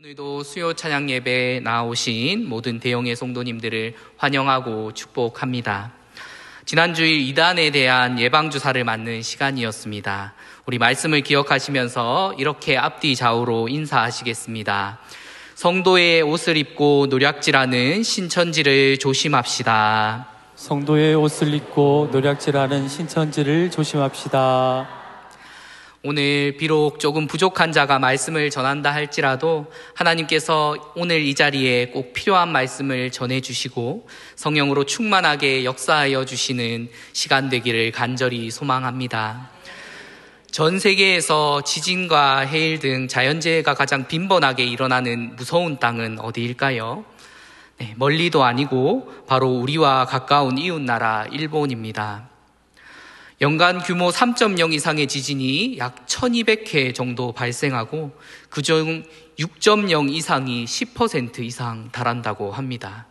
오늘도 수요 찬양 예배에 나오신 모든 대형의 성도님들을 환영하고 축복합니다. 지난주일 이단에 대한 예방주사를 맞는 시간이었습니다. 우리 말씀을 기억하시면서 이렇게 앞뒤 좌우로 인사하시겠습니다. 성도의 옷을 입고 노략질하는 신천지를 조심합시다. 성도의 옷을 입고 노략질하는 신천지를 조심합시다. 오늘 비록 조금 부족한 자가 말씀을 전한다 할지라도 하나님께서 오늘 이 자리에 꼭 필요한 말씀을 전해 주시고 성령으로 충만하게 역사하여 주시는 시간 되기를 간절히 소망합니다. 전 세계에서 지진과 해일 등 자연재해가 가장 빈번하게 일어나는 무서운 땅은 어디일까요? 네, 멀리도 아니고 바로 우리와 가까운 이웃 나라 일본입니다. 연간 규모 3.0 이상의 지진이 약 1200회 정도 발생하고 그중 6.0 이상이 10% 이상 달한다고 합니다.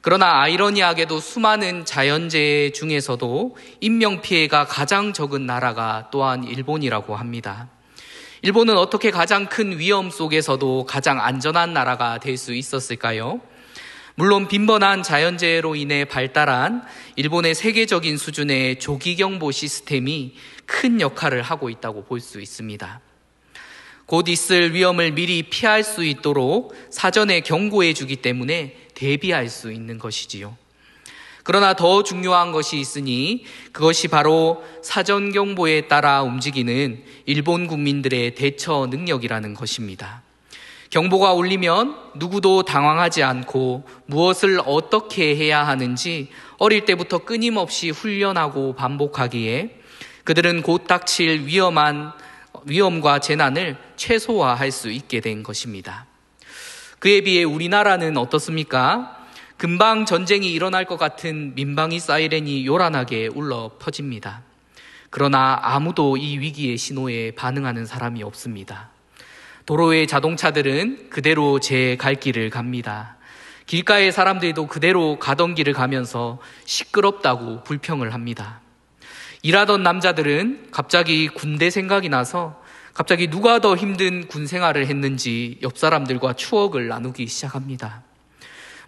그러나 아이러니하게도 수많은 자연재해 중에서도 인명피해가 가장 적은 나라가 또한 일본이라고 합니다. 일본은 어떻게 가장 큰 위험 속에서도 가장 안전한 나라가 될 수 있었을까요? 물론 빈번한 자연재해로 인해 발달한 일본의 세계적인 수준의 조기경보 시스템이 큰 역할을 하고 있다고 볼 수 있습니다. 곧 있을 위험을 미리 피할 수 있도록 사전에 경고해 주기 때문에 대비할 수 있는 것이지요. 그러나 더 중요한 것이 있으니 그것이 바로 사전 경보에 따라 움직이는 일본 국민들의 대처 능력이라는 것입니다. 경보가 울리면 누구도 당황하지 않고 무엇을 어떻게 해야 하는지 어릴 때부터 끊임없이 훈련하고 반복하기에 그들은 곧 닥칠 위험한 위험과 재난을 최소화할 수 있게 된 것입니다. 그에 비해 우리나라는 어떻습니까? 금방 전쟁이 일어날 것 같은 민방위 사이렌이 요란하게 울러 퍼집니다. 그러나 아무도 이 위기의 신호에 반응하는 사람이 없습니다. 도로의 자동차들은 그대로 제 갈 길을 갑니다. 길가의 사람들도 그대로 가던 길을 가면서 시끄럽다고 불평을 합니다. 일하던 남자들은 갑자기 군대 생각이 나서 갑자기 누가 더 힘든 군 생활을 했는지 옆 사람들과 추억을 나누기 시작합니다.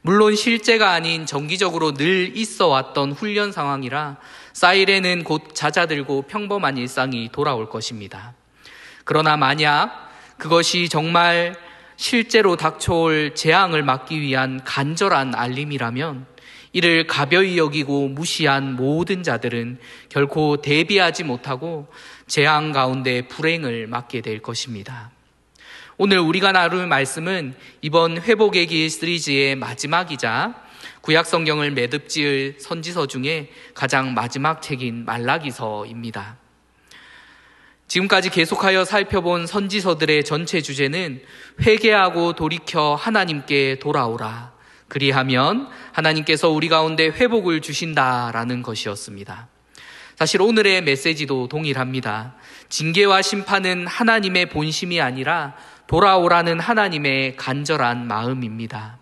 물론 실제가 아닌 정기적으로 늘 있어 왔던 훈련 상황이라 사이렌은 곧 잦아들고 평범한 일상이 돌아올 것입니다. 그러나 만약 그것이 정말 실제로 닥쳐올 재앙을 막기 위한 간절한 알림이라면 이를 가벼이 여기고 무시한 모든 자들은 결코 대비하지 못하고 재앙 가운데 불행을 맞게 될 것입니다. 오늘 우리가 나눌 말씀은 이번 회복의 길 시리즈의 마지막이자 구약 성경을 매듭 지을 선지서 중에 가장 마지막 책인 말라기서입니다. 지금까지 계속하여 살펴본 선지서들의 전체 주제는 회개하고 돌이켜 하나님께 돌아오라. 그리하면 하나님께서 우리 가운데 회복을 주신다라는 것이었습니다. 사실 오늘의 메시지도 동일합니다. 징계와 심판은 하나님의 본심이 아니라 돌아오라는 하나님의 간절한 마음입니다.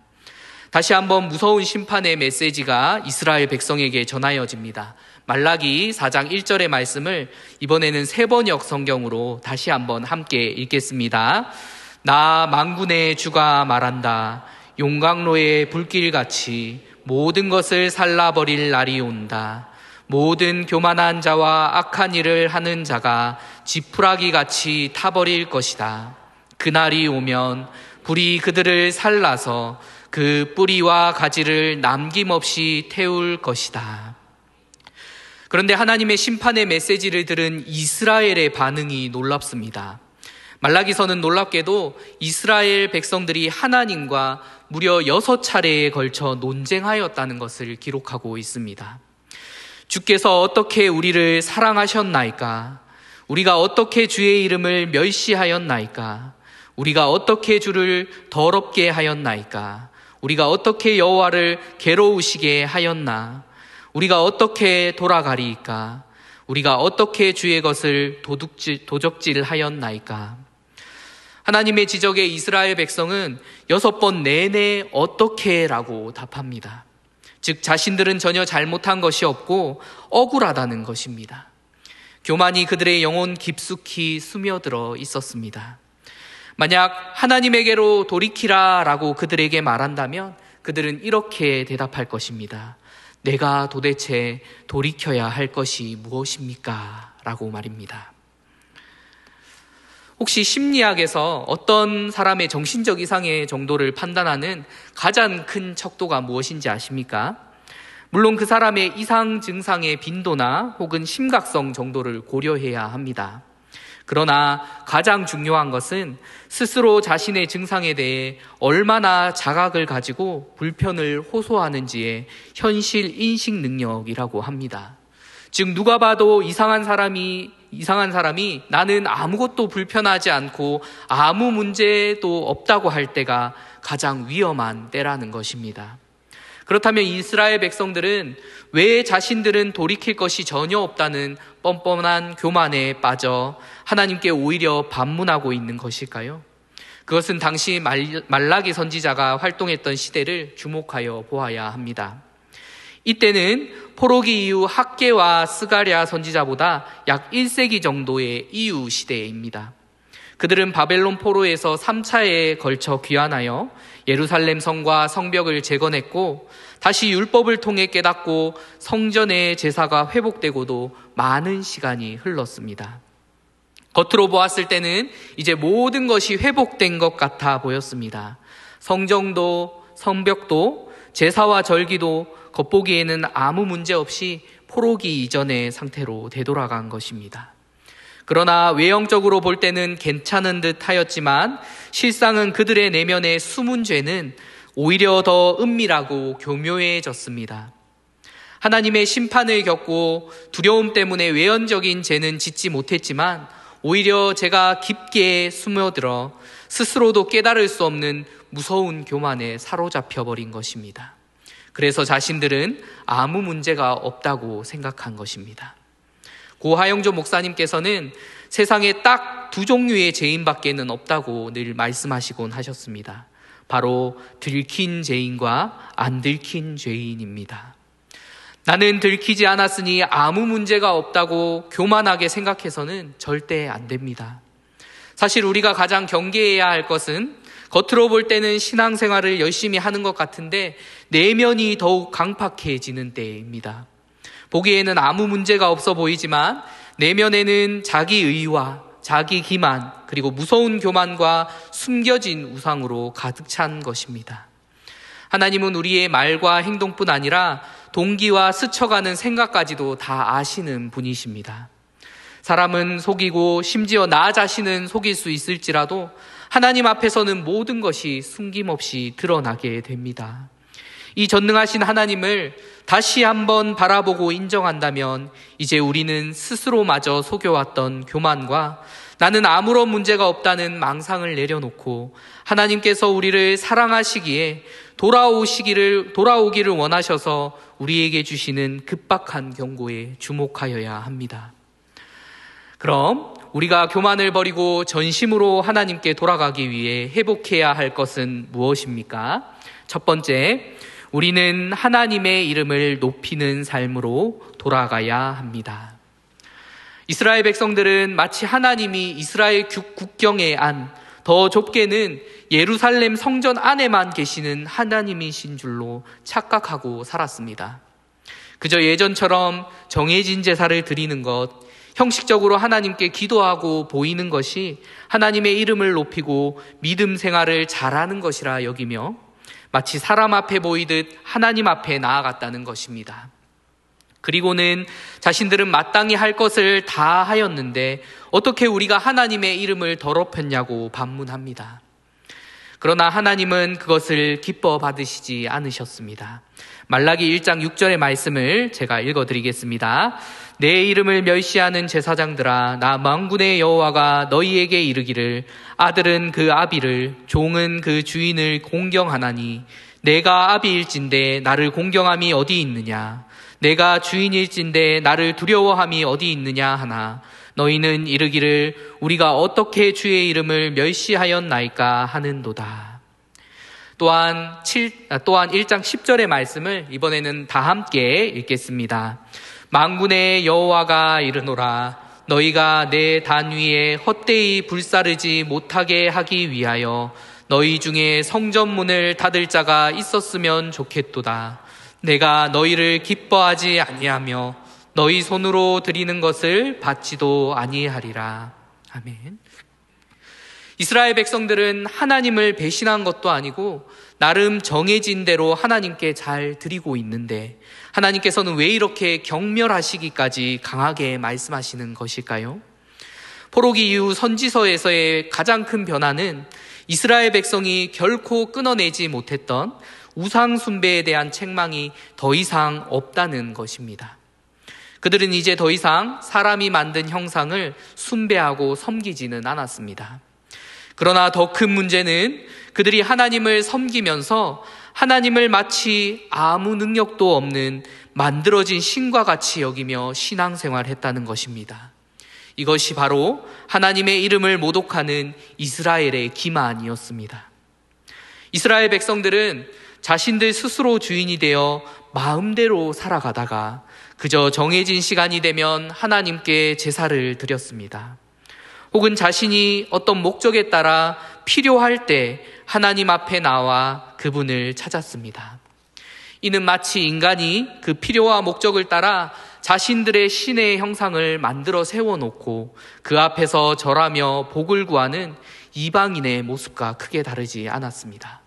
다시 한번 무서운 심판의 메시지가 이스라엘 백성에게 전하여집니다. 말라기 4장 1절의 말씀을 이번에는 세 번역 성경으로 다시 한번 함께 읽겠습니다. 나 망군의 주가 말한다. 용광로의 불길같이 모든 것을 살라버릴 날이 온다. 모든 교만한 자와 악한 일을 하는 자가 지푸라기 같이 타버릴 것이다. 그날이 오면 불이 그들을 살라서 그 뿌리와 가지를 남김없이 태울 것이다. 그런데 하나님의 심판의 메시지를 들은 이스라엘의 반응이 놀랍습니다. 말라기서는 놀랍게도 이스라엘 백성들이 하나님과 무려 여섯 차례에 걸쳐 논쟁하였다는 것을 기록하고 있습니다. 주께서 어떻게 우리를 사랑하셨나이까? 우리가 어떻게 주의 이름을 멸시하였나이까? 우리가 어떻게 주를 더럽게 하였나이까? 우리가 어떻게 여호와를 괴로우시게 하였나? 우리가 어떻게 돌아가리이까? 우리가 어떻게 주의 것을 도둑질, 도적질 하였나이까? 하나님의 지적에 이스라엘 백성은 여섯 번 내내 어떻게 라고 답합니다. 즉, 자신들은 전혀 잘못한 것이 없고 억울하다는 것입니다. 교만이 그들의 영혼 깊숙이 스며들어 있었습니다. 만약 하나님에게로 돌이키라 라고 그들에게 말한다면 그들은 이렇게 대답할 것입니다. 내가 도대체 돌이켜야 할 것이 무엇입니까? 라고 말입니다. 혹시 심리학에서 어떤 사람의 정신적 이상의 정도를 판단하는 가장 큰 척도가 무엇인지 아십니까? 물론 그 사람의 이상 증상의 빈도나 혹은 심각성 정도를 고려해야 합니다. 그러나 가장 중요한 것은 스스로 자신의 증상에 대해 얼마나 자각을 가지고 불편을 호소하는지의 현실 인식 능력이라고 합니다. 즉 누가 봐도 이상한 사람이 이상한 사람이 나는 아무것도 불편하지 않고 아무 문제도 없다고 할 때가 가장 위험한 때라는 것입니다. 그렇다면 이스라엘 백성들은 왜 자신들은 돌이킬 것이 전혀 없다는 뻔뻔한 교만에 빠져 하나님께 오히려 반문하고 있는 것일까요? 그것은 당시 말라기 선지자가 활동했던 시대를 주목하여 보아야 합니다. 이때는 포로기 이후 학계와 스가랴 선지자보다 약 1세기 정도의 이후 시대입니다. 그들은 바벨론 포로에서 3차에 걸쳐 귀환하여 예루살렘 성과 성벽을 재건했고 다시 율법을 통해 깨닫고 성전의 제사가 회복되고도 많은 시간이 흘렀습니다. 겉으로 보았을 때는 이제 모든 것이 회복된 것 같아 보였습니다. 성정도 성벽도 제사와 절기도 겉보기에는 아무 문제 없이 포로기 이전의 상태로 되돌아간 것입니다. 그러나 외형적으로 볼 때는 괜찮은 듯 하였지만 실상은 그들의 내면의 숨은 죄는 오히려 더 은밀하고 교묘해졌습니다. 하나님의 심판을 겪고 두려움 때문에 외연적인 죄는 짓지 못했지만 오히려 제가 깊게 숨어들어 스스로도 깨달을 수 없는 무서운 교만에 사로잡혀 버린 것입니다. 그래서 자신들은 아무 문제가 없다고 생각한 것입니다. 고 하영조 목사님께서는 세상에 딱 두 종류의 죄인밖에는 없다고 늘 말씀하시곤 하셨습니다. 바로 들킨 죄인과 안 들킨 죄인입니다. 나는 들키지 않았으니 아무 문제가 없다고 교만하게 생각해서는 절대 안 됩니다. 사실 우리가 가장 경계해야 할 것은 겉으로 볼 때는 신앙생활을 열심히 하는 것 같은데 내면이 더욱 강팍해지는 때입니다. 보기에는 아무 문제가 없어 보이지만 내면에는 자기 의와 자기 기만 그리고 무서운 교만과 숨겨진 우상으로 가득 찬 것입니다. 하나님은 우리의 말과 행동뿐 아니라 동기와 스쳐가는 생각까지도 다 아시는 분이십니다. 사람은 속이고 심지어 나 자신은 속일 수 있을지라도 하나님 앞에서는 모든 것이 숨김없이 드러나게 됩니다. 이 전능하신 하나님을 다시 한번 바라보고 인정한다면 이제 우리는 스스로마저 속여왔던 교만과 나는 아무런 문제가 없다는 망상을 내려놓고 하나님께서 우리를 사랑하시기에 돌아오시기를, 돌아오기를 원하셔서 우리에게 주시는 급박한 경고에 주목하여야 합니다. 그럼 우리가 교만을 버리고 전심으로 하나님께 돌아가기 위해 회복해야 할 것은 무엇입니까? 첫 번째, 우리는 하나님의 이름을 높이는 삶으로 돌아가야 합니다. 이스라엘 백성들은 마치 하나님이 이스라엘 국경에 안, 더 좁게는 예루살렘 성전 안에만 계시는 하나님이신 줄로 착각하고 살았습니다. 그저 예전처럼 정해진 제사를 드리는 것, 형식적으로 하나님께 기도하고 보이는 것이 하나님의 이름을 높이고 믿음 생활을 잘하는 것이라 여기며 마치 사람 앞에 보이듯 하나님 앞에 나아갔다는 것입니다. 그리고는 자신들은 마땅히 할 것을 다 하였는데 어떻게 우리가 하나님의 이름을 더럽혔냐고 반문합니다. 그러나 하나님은 그것을 기뻐 받으시지 않으셨습니다. 말라기 1장 6절의 말씀을 제가 읽어 드리겠습니다. 내 이름을 멸시하는 제사장들아 나 망군의 여호와가 너희에게 이르기를 아들은 그 아비를 종은 그 주인을 공경하나니 내가 아비일진데 나를 공경함이 어디 있느냐 내가 주인일진데 나를 두려워함이 어디 있느냐 하나 너희는 이르기를 우리가 어떻게 주의 이름을 멸시하였나이까 하는도다. 또한 7, 아, 또한 1장 10절의 말씀을 이번에는 다 함께 읽겠습니다. 망군의 여호와가 이르노라 너희가 내 단 위에 헛되이 불사르지 못하게 하기 위하여 너희 중에 성전문을 닫을 자가 있었으면 좋겠도다. 내가 너희를 기뻐하지 아니하며 너희 손으로 드리는 것을 받지도 아니하리라. 아멘. 이스라엘 백성들은 하나님을 배신한 것도 아니고 나름 정해진 대로 하나님께 잘 드리고 있는데 하나님께서는 왜 이렇게 경멸하시기까지 강하게 말씀하시는 것일까요? 포로기 이후 선지서에서의 가장 큰 변화는 이스라엘 백성이 결코 끊어내지 못했던 우상숭배에 대한 책망이 더 이상 없다는 것입니다. 그들은 이제 더 이상 사람이 만든 형상을 숭배하고 섬기지는 않았습니다. 그러나 더 큰 문제는 그들이 하나님을 섬기면서 하나님을 마치 아무 능력도 없는 만들어진 신과 같이 여기며 신앙생활 했다는 것입니다. 이것이 바로 하나님의 이름을 모독하는 이스라엘의 기만이었습니다. 이스라엘 백성들은 자신들 스스로 주인이 되어 마음대로 살아가다가 그저 정해진 시간이 되면 하나님께 제사를 드렸습니다. 혹은 자신이 어떤 목적에 따라 필요할 때 하나님 앞에 나와 그분을 찾았습니다. 이는 마치 인간이 그 필요와 목적을 따라 자신들의 신의 형상을 만들어 세워놓고 그 앞에서 절하며 복을 구하는 이방인의 모습과 크게 다르지 않았습니다.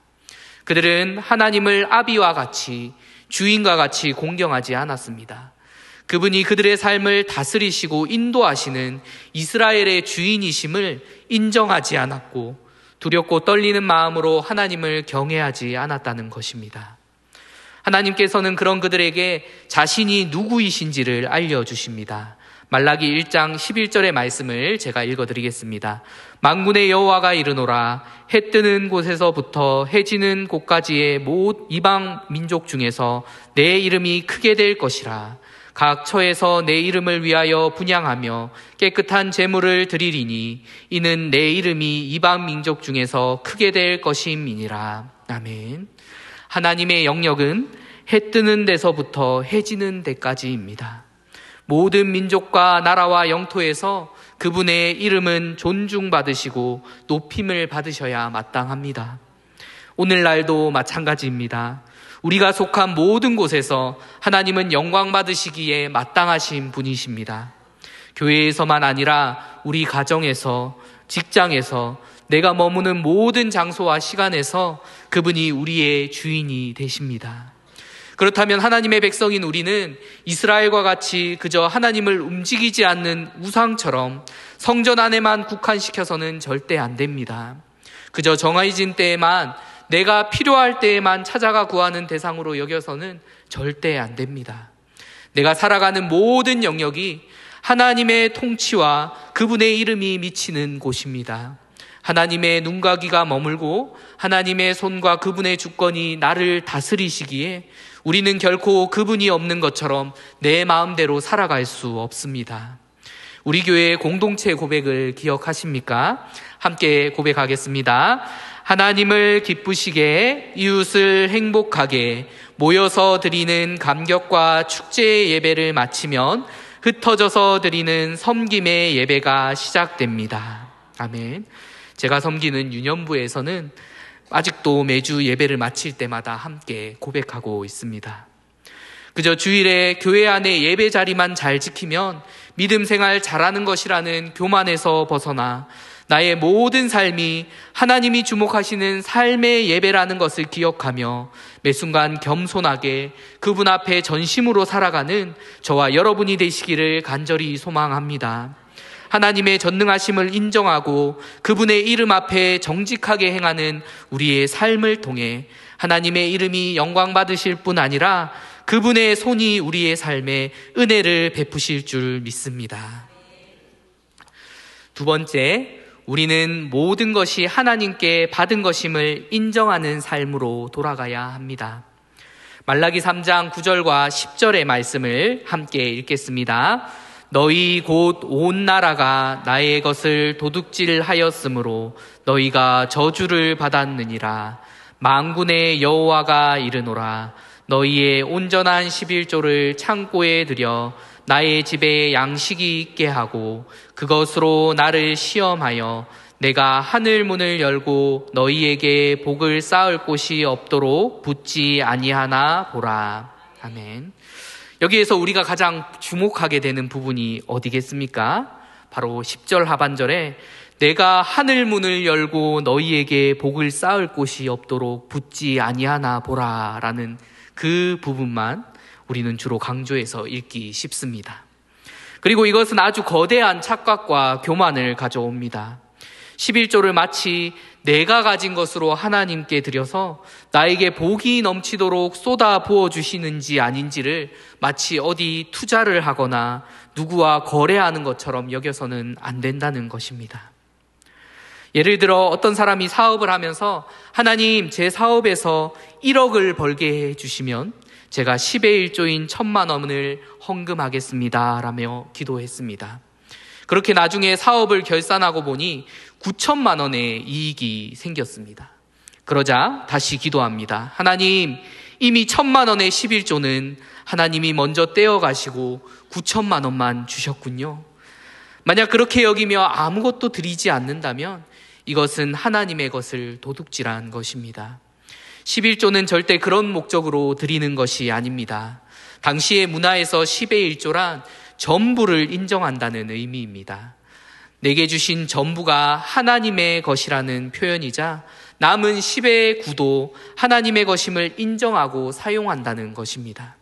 그들은 하나님을 아비와 같이 주인과 같이 공경하지 않았습니다. 그분이 그들의 삶을 다스리시고 인도하시는 이스라엘의 주인이심을 인정하지 않았고 두렵고 떨리는 마음으로 하나님을 경외하지 않았다는 것입니다. 하나님께서는 그런 그들에게 자신이 누구이신지를 알려주십니다. 말라기 1장 11절의 말씀을 제가 읽어드리겠습니다. 망군의 여호와가 이르노라 해 뜨는 곳에서부터 해 지는 곳까지의 모 이방 민족 중에서 내 이름이 크게 될 것이라 각 처에서 내 이름을 위하여 분양하며 깨끗한 제물을 드리리니 이는 내 이름이 이방 민족 중에서 크게 될 것임이니라. 아멘. 하나님의 영역은 해 뜨는 데서부터 해 지는 데까지입니다. 모든 민족과 나라와 영토에서 그분의 이름은 존중받으시고 높임을 받으셔야 마땅합니다. 오늘날도 마찬가지입니다. 우리가 속한 모든 곳에서 하나님은 영광 받으시기에 마땅하신 분이십니다. 교회에서만 아니라 우리 가정에서, 직장에서, 내가 머무는 모든 장소와 시간에서 그분이 우리의 주인이 되십니다. 그렇다면 하나님의 백성인 우리는 이스라엘과 같이 그저 하나님을 움직이지 않는 우상처럼 성전 안에만 국한시켜서는 절대 안 됩니다. 그저 정해진 때에만 내가 필요할 때에만 찾아가 구하는 대상으로 여겨서는 절대 안 됩니다. 내가 살아가는 모든 영역이 하나님의 통치와 그분의 이름이 미치는 곳입니다. 하나님의 눈과 귀가 머물고 하나님의 손과 그분의 주권이 나를 다스리시기에 우리는 결코 그분이 없는 것처럼 내 마음대로 살아갈 수 없습니다. 우리 교회의 공동체 고백을 기억하십니까? 함께 고백하겠습니다. 하나님을 기쁘시게 이웃을 행복하게 모여서 드리는 감격과 축제의 예배를 마치면 흩어져서 드리는 섬김의 예배가 시작됩니다. 아멘. 제가 섬기는 유년부에서는 아직도 매주 예배를 마칠 때마다 함께 고백하고 있습니다. 그저 주일에 교회 안에 예배 자리만 잘 지키면 믿음 생활 잘하는 것이라는 교만에서 벗어나 나의 모든 삶이 하나님이 주목하시는 삶의 예배라는 것을 기억하며 매 순간 겸손하게 그분 앞에 전심으로 살아가는 저와 여러분이 되시기를 간절히 소망합니다. 하나님의 전능하심을 인정하고 그분의 이름 앞에 정직하게 행하는 우리의 삶을 통해 하나님의 이름이 영광 받으실 뿐 아니라 그분의 손이 우리의 삶에 은혜를 베푸실 줄 믿습니다. 두 번째, 우리는 모든 것이 하나님께 받은 것임을 인정하는 삶으로 돌아가야 합니다. 말라기 3장 9절과 10절의 말씀을 함께 읽겠습니다. 너희 곧 온 나라가 나의 것을 도둑질 하였으므로 너희가 저주를 받았느니라. 망군의 여호와가 이르노라. 너희의 온전한 11조를 창고에 들여 나의 집에 양식이 있게 하고 그것으로 나를 시험하여 내가 하늘 문을 열고 너희에게 복을 쌓을 곳이 없도록 붙지 아니하나 보라. 아멘. 여기에서 우리가 가장 주목하게 되는 부분이 어디겠습니까? 바로 10절 하반절에 내가 하늘 문을 열고 너희에게 복을 쌓을 곳이 없도록 붙지 아니하나 보라라는 그 부분만 우리는 주로 강조해서 읽기 쉽습니다. 그리고 이것은 아주 거대한 착각과 교만을 가져옵니다. 11조를 마치 내가 가진 것으로 하나님께 드려서 나에게 복이 넘치도록 쏟아 부어 주시는지 아닌지를 마치 어디 투자를 하거나 누구와 거래하는 것처럼 여겨서는 안 된다는 것입니다. 예를 들어 어떤 사람이 사업을 하면서 하나님 제 사업에서 1억을 벌게 해 주시면 제가 10의 1조인 천만 원을 헌금하겠습니다. 라며 기도했습니다. 그렇게 나중에 사업을 결산하고 보니 9천만 원의 이익이 생겼습니다. 그러자 다시 기도합니다. 하나님, 이미 천만 원의 11조는 하나님이 먼저 떼어가시고 9천만 원만 주셨군요. 만약 그렇게 여기며 아무것도 드리지 않는다면 이것은 하나님의 것을 도둑질한 것입니다. 11조는 절대 그런 목적으로 드리는 것이 아닙니다. 당시의 문화에서 10의 1조란 전부를 인정한다는 의미입니다. 내게 주신 전부가 하나님의 것이라는 표현이자 남은 10의 구도 하나님의 것임을 인정하고 사용한다는 것입니다.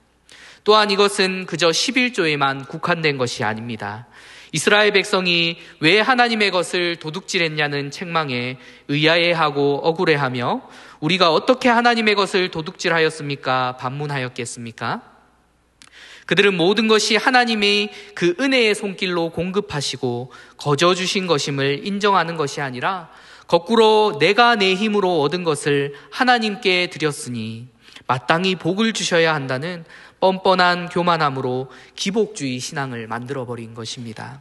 또한 이것은 그저 11조에만 국한된 것이 아닙니다. 이스라엘 백성이 왜 하나님의 것을 도둑질했냐는 책망에 의아해하고 억울해하며 우리가 어떻게 하나님의 것을 도둑질하였습니까? 반문하였겠습니까? 그들은 모든 것이 하나님이 그 은혜의 손길로 공급하시고 거저 주신 것임을 인정하는 것이 아니라 거꾸로 내가 내 힘으로 얻은 것을 하나님께 드렸으니 마땅히 복을 주셔야 한다는 뻔뻔한 교만함으로 기복주의 신앙을 만들어버린 것입니다.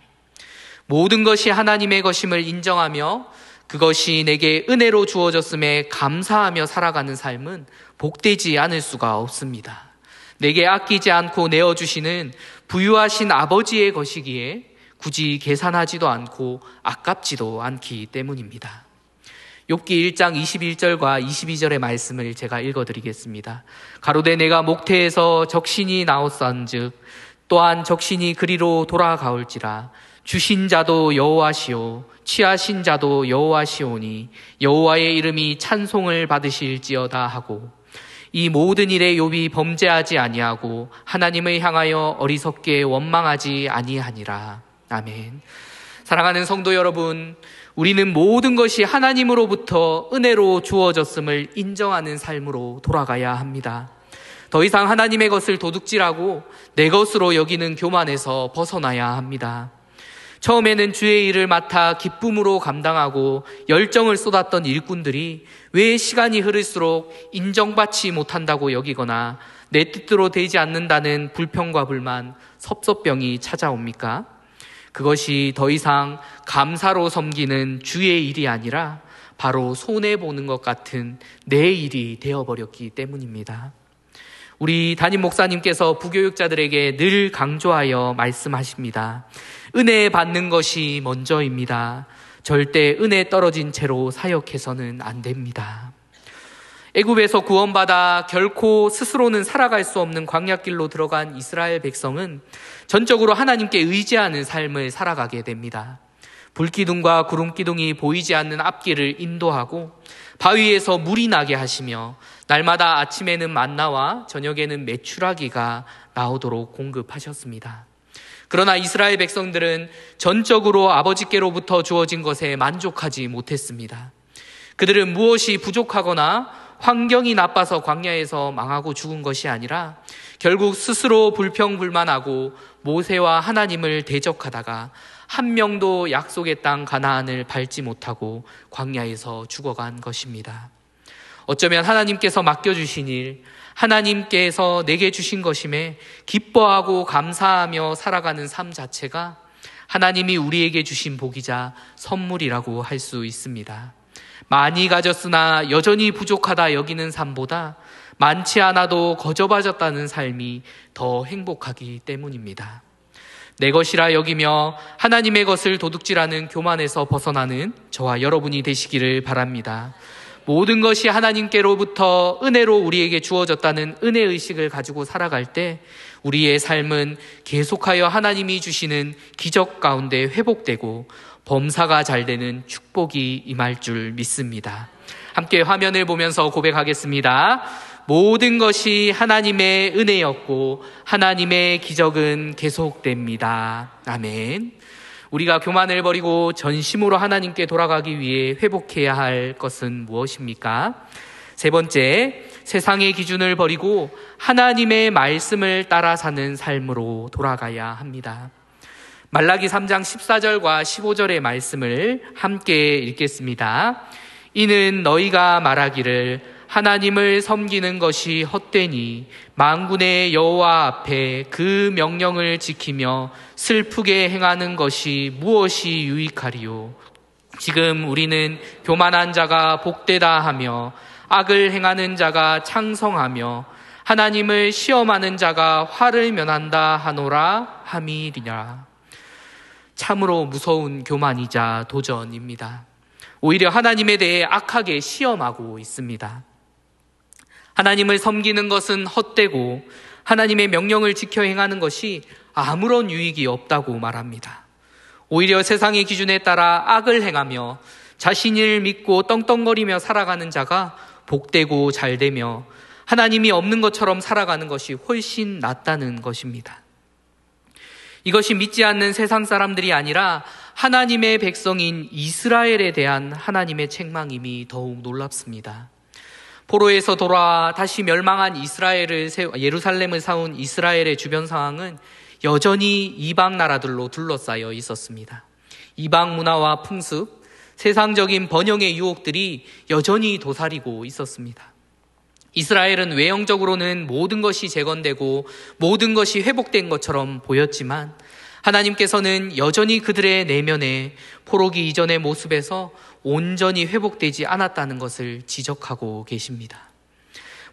모든 것이 하나님의 것임을 인정하며 그것이 내게 은혜로 주어졌음에 감사하며 살아가는 삶은 복되지 않을 수가 없습니다. 내게 아끼지 않고 내어주시는 부유하신 아버지의 것이기에 굳이 계산하지도 않고 아깝지도 않기 때문입니다. 욥기 1장 21절과 22절의 말씀을 제가 읽어드리겠습니다. 가로되 내가 목태에서 적신이 나옵산즉 또한 적신이 그리로 돌아가올지라 주신 자도 여호와시오 취하신 자도 여호와시오니 여호와의 이름이 찬송을 받으실지어다 하고 이 모든 일에 욥이 범죄하지 아니하고 하나님을 향하여 어리석게 원망하지 아니하니라 아멘. 사랑하는 성도 여러분, 우리는 모든 것이 하나님으로부터 은혜로 주어졌음을 인정하는 삶으로 돌아가야 합니다. 더 이상 하나님의 것을 도둑질하고 내 것으로 여기는 교만에서 벗어나야 합니다. 처음에는 주의 일을 맡아 기쁨으로 감당하고 열정을 쏟았던 일꾼들이 왜 시간이 흐를수록 인정받지 못한다고 여기거나 내 뜻대로 되지 않는다는 불평과 불만, 섭섭병이 찾아옵니까? 그것이 더 이상 감사로 섬기는 주의 일이 아니라 바로 손해보는 것 같은 내 일이 되어버렸기 때문입니다. 우리 담임 목사님께서 부교육자들에게 늘 강조하여 말씀하십니다. 은혜 받는 것이 먼저입니다. 절대 은혜 떨어진 채로 사역해서는 안 됩니다. 애굽에서 구원받아 결코 스스로는 살아갈 수 없는 광야길로 들어간 이스라엘 백성은 전적으로 하나님께 의지하는 삶을 살아가게 됩니다. 불기둥과 구름기둥이 보이지 않는 앞길을 인도하고 바위에서 물이 나게 하시며 날마다 아침에는 만나와 저녁에는 메추라기가 나오도록 공급하셨습니다. 그러나 이스라엘 백성들은 전적으로 아버지께로부터 주어진 것에 만족하지 못했습니다. 그들은 무엇이 부족하거나 환경이 나빠서 광야에서 망하고 죽은 것이 아니라 결국 스스로 불평불만하고 모세와 하나님을 대적하다가 한 명도 약속의 땅 가나안을 밟지 못하고 광야에서 죽어간 것입니다. 어쩌면 하나님께서 맡겨주신 일, 하나님께서 내게 주신 것임에 기뻐하고 감사하며 살아가는 삶 자체가 하나님이 우리에게 주신 복이자 선물이라고 할 수 있습니다. 많이 가졌으나 여전히 부족하다 여기는 삶보다 많지 않아도 거저봐졌다는 삶이 더 행복하기 때문입니다. 내 것이라 여기며 하나님의 것을 도둑질하는 교만에서 벗어나는 저와 여러분이 되시기를 바랍니다. 모든 것이 하나님께로부터 은혜로 우리에게 주어졌다는 은혜 의식을 가지고 살아갈 때 우리의 삶은 계속하여 하나님이 주시는 기적 가운데 회복되고 범사가 잘 되는 축복이 임할 줄 믿습니다. 함께 화면을 보면서 고백하겠습니다. 모든 것이 하나님의 은혜였고 하나님의 기적은 계속됩니다. 아멘. 우리가 교만을 버리고 전심으로 하나님께 돌아가기 위해 회복해야 할 것은 무엇입니까? 세 번째, 세상의 기준을 버리고 하나님의 말씀을 따라 사는 삶으로 돌아가야 합니다. 말라기 3장 14절과 15절의 말씀을 함께 읽겠습니다. 이는 너희가 말하기를 하나님을 섬기는 것이 헛되니 만군의 여호와 앞에 그 명령을 지키며 슬프게 행하는 것이 무엇이 유익하리요 지금 우리는 교만한 자가 복되다 하며 악을 행하는 자가 창성하며 하나님을 시험하는 자가 화를 면한다 하노라 함이리라 참으로 무서운 교만이자 도전입니다. 오히려 하나님에 대해 악하게 시험하고 있습니다. 하나님을 섬기는 것은 헛되고 하나님의 명령을 지켜 행하는 것이 아무런 유익이 없다고 말합니다. 오히려 세상의 기준에 따라 악을 행하며 자신을 믿고 떵떵거리며 살아가는 자가 복되고 잘되며 하나님이 없는 것처럼 살아가는 것이 훨씬 낫다는 것입니다. 이것이 믿지 않는 세상 사람들이 아니라 하나님의 백성인 이스라엘에 대한 하나님의 책망임이 더욱 놀랍습니다. 포로에서 돌아와 다시 멸망한 이스라엘을 예루살렘을 사온 이스라엘의 주변 상황은 여전히 이방 나라들로 둘러싸여 있었습니다. 이방 문화와 풍습, 세상적인 번영의 유혹들이 여전히 도사리고 있었습니다. 이스라엘은 외형적으로는 모든 것이 재건되고 모든 것이 회복된 것처럼 보였지만 하나님께서는 여전히 그들의 내면에 포로기 이전의 모습에서 온전히 회복되지 않았다는 것을 지적하고 계십니다.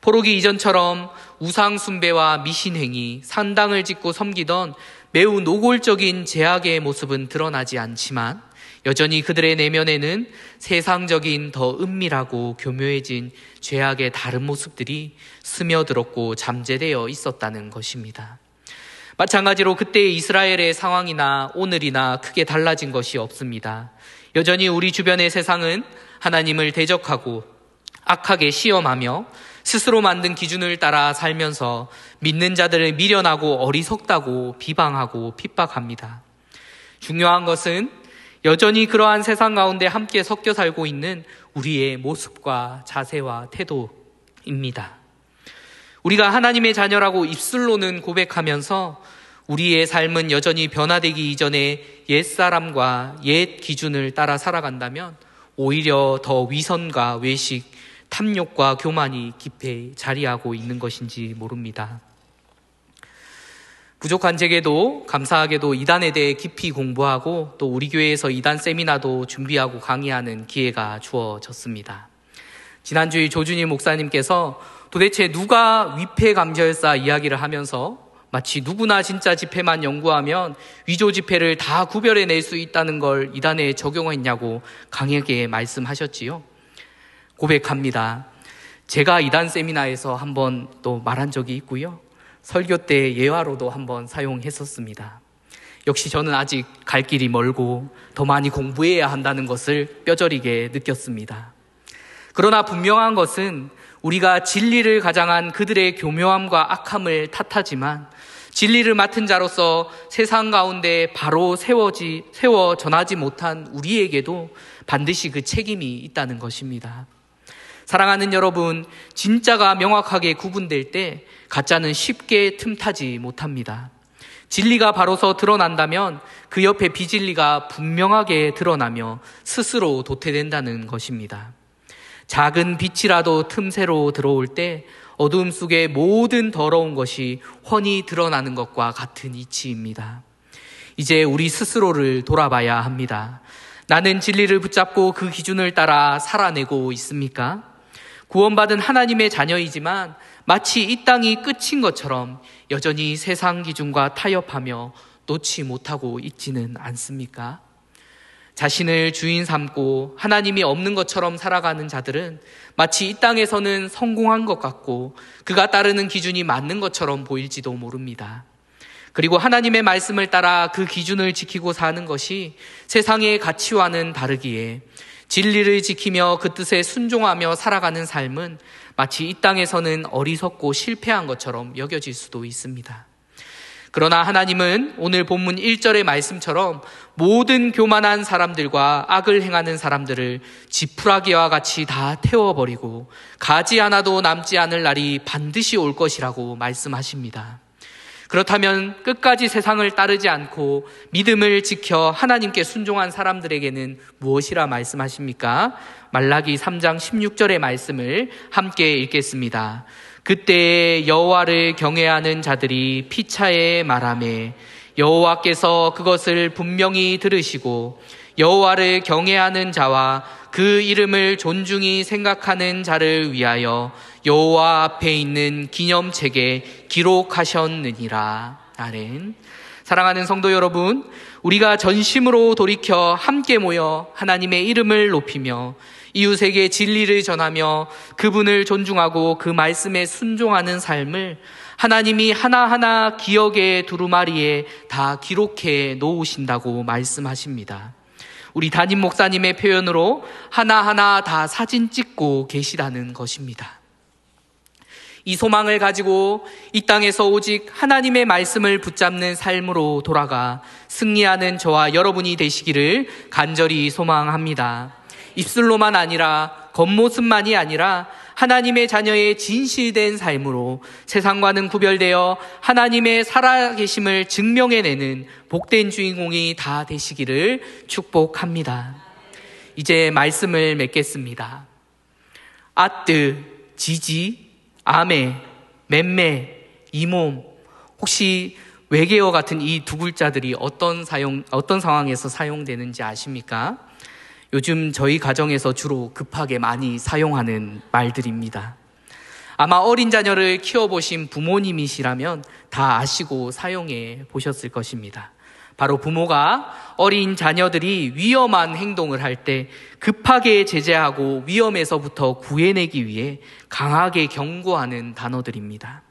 포로기 이전처럼 우상숭배와 미신행위, 산당을 짓고 섬기던 매우 노골적인 제약의 모습은 드러나지 않지만 여전히 그들의 내면에는 세상적인 더 은밀하고 교묘해진 죄악의 다른 모습들이 스며들었고 잠재되어 있었다는 것입니다. 마찬가지로 그때의 이스라엘의 상황이나 오늘이나 크게 달라진 것이 없습니다. 여전히 우리 주변의 세상은 하나님을 대적하고 악하게 시험하며 스스로 만든 기준을 따라 살면서 믿는 자들을 미련하고 어리석다고 비방하고 핍박합니다. 중요한 것은 여전히 그러한 세상 가운데 함께 섞여 살고 있는 우리의 모습과 자세와 태도입니다. 우리가 하나님의 자녀라고 입술로는 고백하면서 우리의 삶은 여전히 변화되기 이전에 옛사람과 옛 기준을 따라 살아간다면 오히려 더 위선과 외식, 탐욕과 교만이 깊이 자리하고 있는 것인지 모릅니다. 부족한 제게도 감사하게도 이단에 대해 깊이 공부하고 또 우리 교회에서 이단 세미나도 준비하고 강의하는 기회가 주어졌습니다. 지난주에 조준희 목사님께서 도대체 누가 위패 감결사 이야기를 하면서 마치 누구나 진짜 지폐만 연구하면 위조 지폐를 다 구별해낼 수 있다는 걸 이단에 적용했냐고 강하게 말씀하셨지요. 고백합니다. 제가 이단 세미나에서 한번 또 말한 적이 있고요. 설교 때 예화로도 한번 사용했었습니다. 역시 저는 아직 갈 길이 멀고 더 많이 공부해야 한다는 것을 뼈저리게 느꼈습니다. 그러나 분명한 것은 우리가 진리를 가장한 그들의 교묘함과 악함을 탓하지만 진리를 맡은 자로서 세상 가운데 바로 세워지, 세워 전하지 못한 우리에게도 반드시 그 책임이 있다는 것입니다. 사랑하는 여러분, 진짜가 명확하게 구분될 때 가짜는 쉽게 틈타지 못합니다. 진리가 바로서 드러난다면 그 옆에 비진리가 분명하게 드러나며 스스로 도태된다는 것입니다. 작은 빛이라도 틈새로 들어올 때 어두움 속에 모든 더러운 것이 훤히 드러나는 것과 같은 이치입니다. 이제 우리 스스로를 돌아봐야 합니다. 나는 진리를 붙잡고 그 기준을 따라 살아내고 있습니까? 구원받은 하나님의 자녀이지만 마치 이 땅이 끝인 것처럼 여전히 세상 기준과 타협하며 놓지 못하고 있지는 않습니까? 자신을 주인 삼고 하나님이 없는 것처럼 살아가는 자들은 마치 이 땅에서는 성공한 것 같고 그가 따르는 기준이 맞는 것처럼 보일지도 모릅니다. 그리고 하나님의 말씀을 따라 그 기준을 지키고 사는 것이 세상의 가치와는 다르기에 진리를 지키며 그 뜻에 순종하며 살아가는 삶은 마치 이 땅에서는 어리석고 실패한 것처럼 여겨질 수도 있습니다. 그러나 하나님은 오늘 본문 1절의 말씀처럼 모든 교만한 사람들과 악을 행하는 사람들을 지푸라기와 같이 다 태워버리고 가지 하나도 남지 않을 날이 반드시 올 것이라고 말씀하십니다. 그렇다면 끝까지 세상을 따르지 않고 믿음을 지켜 하나님께 순종한 사람들에게는 무엇이라 말씀하십니까? 말라기 3장 16절의 말씀을 함께 읽겠습니다. 그때 여호와를 경외하는 자들이 피차에 말함에 여호와께서 그것을 분명히 들으시고 여호와를 경외하는 자와 그 이름을 존중히 생각하는 자를 위하여 여호와 앞에 있는 기념책에 기록하셨느니라. 아멘. 사랑하는 성도 여러분, 우리가 전심으로 돌이켜 함께 모여 하나님의 이름을 높이며 이웃에게 진리를 전하며 그분을 존중하고 그 말씀에 순종하는 삶을 하나님이 하나하나 기억의 두루마리에 다 기록해 놓으신다고 말씀하십니다. 우리 담임 목사님의 표현으로 하나하나 다 사진 찍고 계시다는 것입니다. 이 소망을 가지고 이 땅에서 오직 하나님의 말씀을 붙잡는 삶으로 돌아가 승리하는 저와 여러분이 되시기를 간절히 소망합니다. 입술로만 아니라 겉모습만이 아니라 하나님의 자녀의 진실된 삶으로 세상과는 구별되어 하나님의 살아계심을 증명해내는 복된 주인공이 다 되시기를 축복합니다. 이제 말씀을 맺겠습니다. 아뜨, 지지, 아메, 맴매, 이몸, 혹시 외계어 같은 이 두 글자들이 어떤 사용, 어떤 상황에서 사용되는지 아십니까? 요즘 저희 가정에서 주로 급하게 많이 사용하는 말들입니다. 아마 어린 자녀를 키워보신 부모님이시라면 다 아시고 사용해 보셨을 것입니다. 바로 부모가 어린 자녀들이 위험한 행동을 할 때 급하게 제재하고 위험에서부터 구해내기 위해 강하게 경고하는 단어들입니다.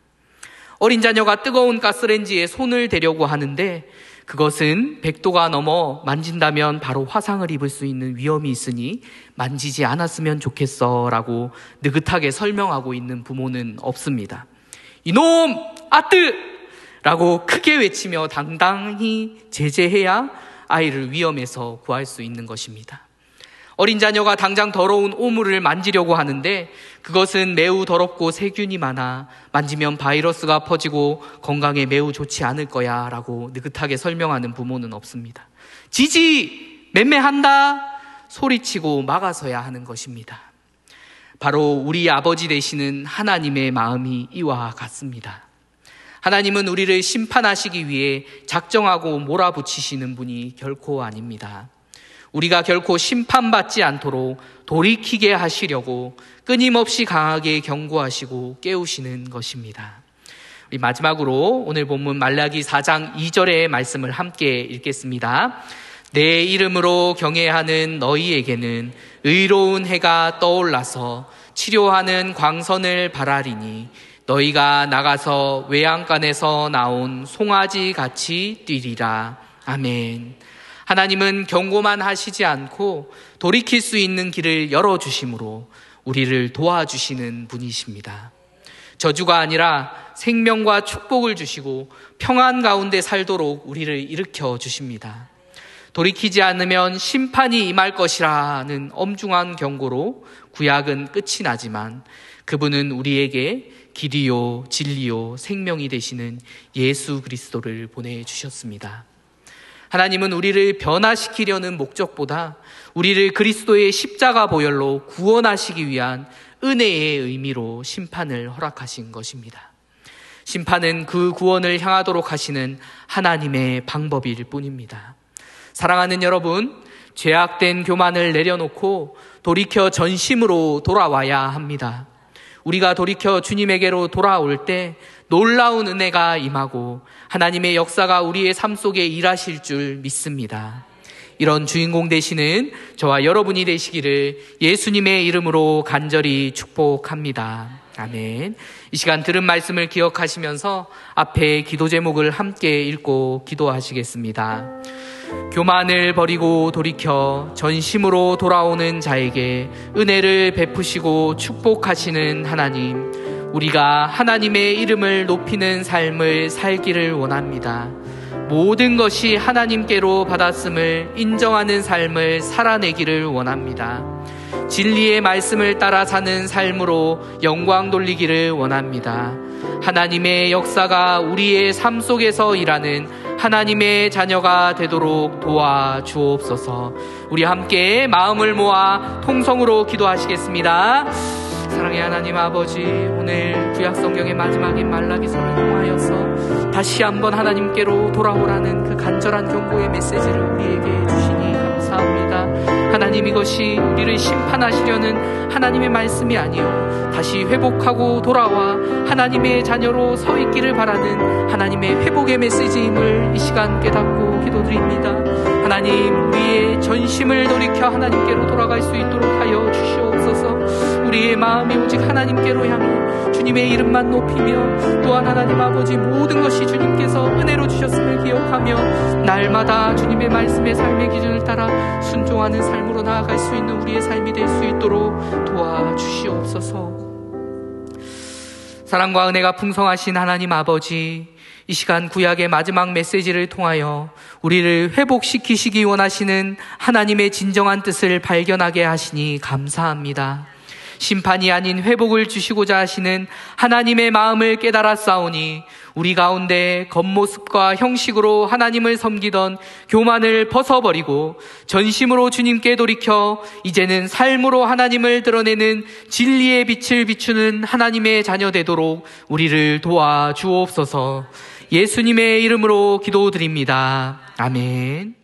어린 자녀가 뜨거운 가스렌지에 손을 대려고 하는데 그것은 100도가 넘어 만진다면 바로 화상을 입을 수 있는 위험이 있으니 만지지 않았으면 좋겠어 라고 느긋하게 설명하고 있는 부모는 없습니다. 이놈! 아뜨! 라고 크게 외치며 당당히 제재해야 아이를 위험에서 구할 수 있는 것입니다. 어린 자녀가 당장 더러운 오물을 만지려고 하는데 그것은 매우 더럽고 세균이 많아 만지면 바이러스가 퍼지고 건강에 매우 좋지 않을 거야 라고 느긋하게 설명하는 부모는 없습니다. 지지! 맴매한다! 소리치고 막아서야 하는 것입니다. 바로 우리 아버지 되시는 하나님의 마음이 이와 같습니다. 하나님은 우리를 심판하시기 위해 작정하고 몰아붙이시는 분이 결코 아닙니다. 우리가 결코 심판받지 않도록 돌이키게 하시려고 끊임없이 강하게 경고하시고 깨우시는 것입니다. 우리 마지막으로 오늘 본문 말라기 4장 2절의 말씀을 함께 읽겠습니다. 내 이름으로 경외하는 너희에게는 의로운 해가 떠올라서 치료하는 광선을 바라리니 너희가 나가서 외양간에서 나온 송아지 같이 뛰리라. 아멘. 하나님은 경고만 하시지 않고 돌이킬 수 있는 길을 열어주심으로 우리를 도와주시는 분이십니다. 저주가 아니라 생명과 축복을 주시고 평안 가운데 살도록 우리를 일으켜 주십니다. 돌이키지 않으면 심판이 임할 것이라는 엄중한 경고로 구약은 끝이 나지만 그분은 우리에게 길이요, 진리요, 생명이 되시는 예수 그리스도를 보내주셨습니다. 하나님은 우리를 변화시키려는 목적보다 우리를 그리스도의 십자가 보혈로 구원하시기 위한 은혜의 의미로 심판을 허락하신 것입니다. 심판은 그 구원을 향하도록 하시는 하나님의 방법일 뿐입니다. 사랑하는 여러분, 죄악된 교만을 내려놓고 돌이켜 전심으로 돌아와야 합니다. 우리가 돌이켜 주님에게로 돌아올 때 놀라운 은혜가 임하고 하나님의 역사가 우리의 삶 속에 일하실 줄 믿습니다. 이런 주인공 되시는 저와 여러분이 되시기를 예수님의 이름으로 간절히 축복합니다. 아멘. 이 시간 들은 말씀을 기억하시면서 앞에 기도 제목을 함께 읽고 기도하시겠습니다. 교만을 버리고 돌이켜 전심으로 돌아오는 자에게 은혜를 베푸시고 축복하시는 하나님, 우리가 하나님의 이름을 높이는 삶을 살기를 원합니다. 모든 것이 하나님께로 받았음을 인정하는 삶을 살아내기를 원합니다. 진리의 말씀을 따라 사는 삶으로 영광 돌리기를 원합니다. 하나님의 역사가 우리의 삶 속에서 일하는 하나님의 자녀가 되도록 도와 주옵소서. 우리 함께 마음을 모아 통성으로 기도하시겠습니다. 사랑의 하나님 아버지, 오늘 구약 성경의 마지막인 말라기서를 통하여서 다시 한번 하나님께로 돌아오라는 그 간절한 경고의 메시지를 우리에게 주시니 감사합니다. 하나님 이것이 우리를 심판하시려는 하나님의 말씀이 아니요 다시 회복하고 돌아와 하나님의 자녀로 서 있기를 바라는 하나님의 회복의 메시지임을 이 시간 깨닫고 기도드립니다. 전심을 돌이켜 하나님께로 돌아갈 수 있도록 하여 주시옵소서. 우리의 마음이 오직 하나님께로 향해 주님의 이름만 높이며 또한 하나님 아버지 모든 것이 주님께서 은혜로 주셨음을 기억하며 날마다 주님의 말씀의 삶의 기준을 따라 순종하는 삶으로 나아갈 수 있는 우리의 삶이 될 수 있도록 도와주시옵소서. 사랑과 은혜가 풍성하신 하나님 아버지, 이 시간 구약의 마지막 메시지를 통하여 우리를 회복시키시기 원하시는 하나님의 진정한 뜻을 발견하게 하시니 감사합니다. 심판이 아닌 회복을 주시고자 하시는 하나님의 마음을 깨달아 싸우니 우리 가운데 겉모습과 형식으로 하나님을 섬기던 교만을 벗어버리고 전심으로 주님께 돌이켜 이제는 삶으로 하나님을 드러내는 진리의 빛을 비추는 하나님의 자녀 되도록 우리를 도와 주옵소서 예수님의 이름으로 기도드립니다. 아멘.